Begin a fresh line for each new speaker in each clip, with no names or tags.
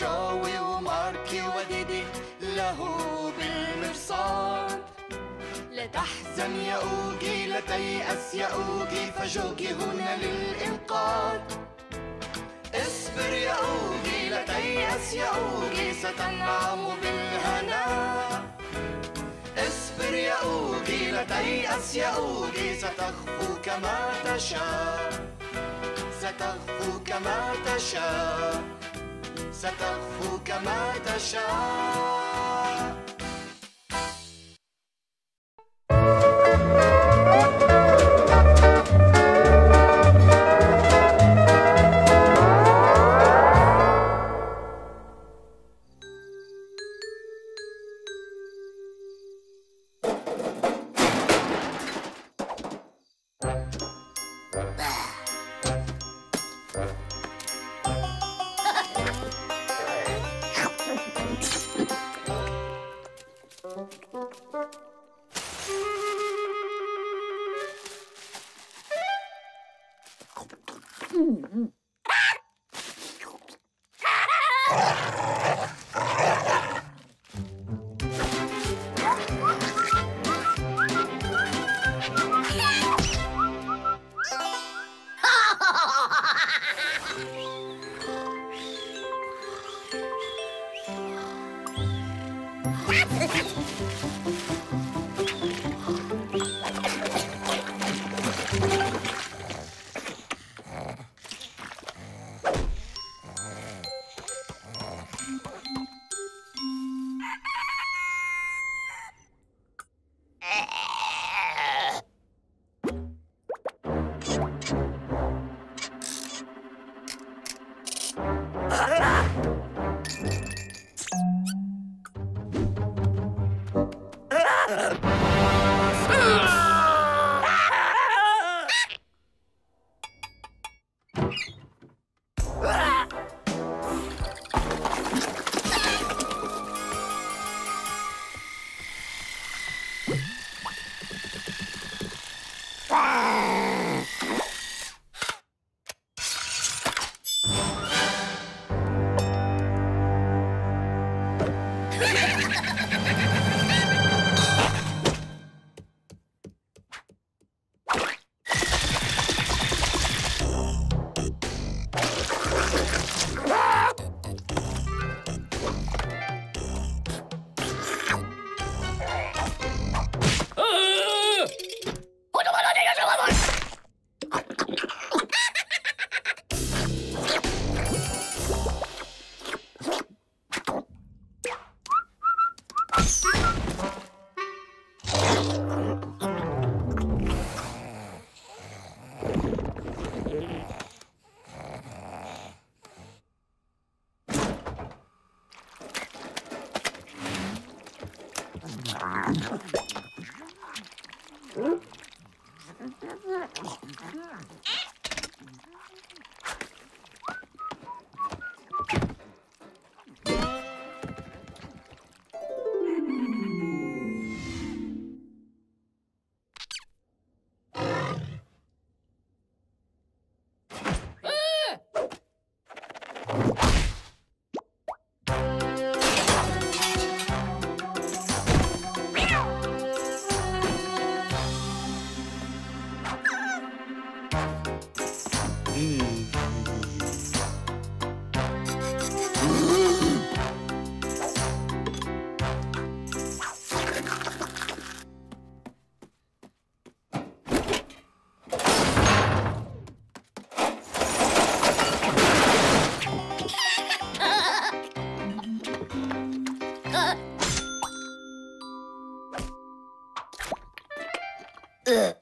جوي وماركي وديدي له بالمرصاد. لا تحزن يا أوجي لا تيأس يا أوجي فجوكي هنا للإنقاذ. اصبر يا أوجي لا تيأس يا أوجي ستنعم بالهناء اصبر يا أوجي لا تيأس يا أوجي ستغفو كما تشاء. ستغفو كما تشاء. סטפו כמה את השער Ha ha ha!
Thank you. Ugh.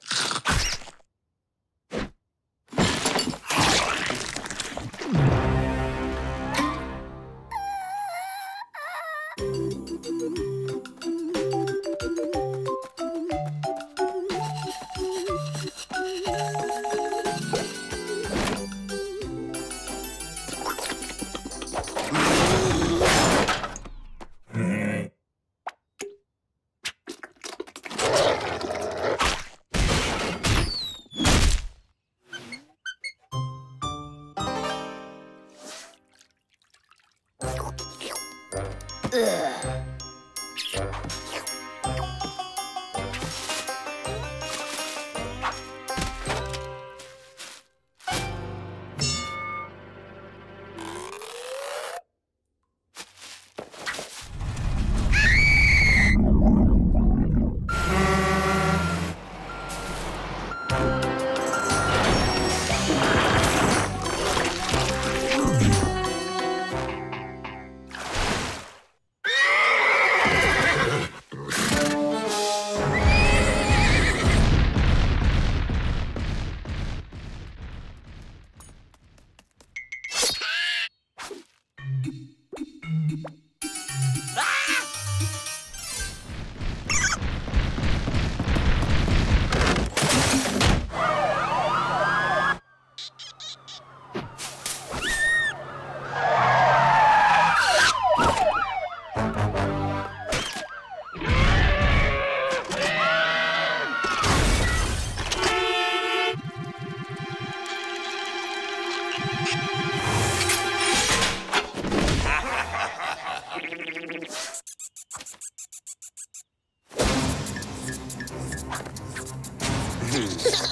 Mm-hmm.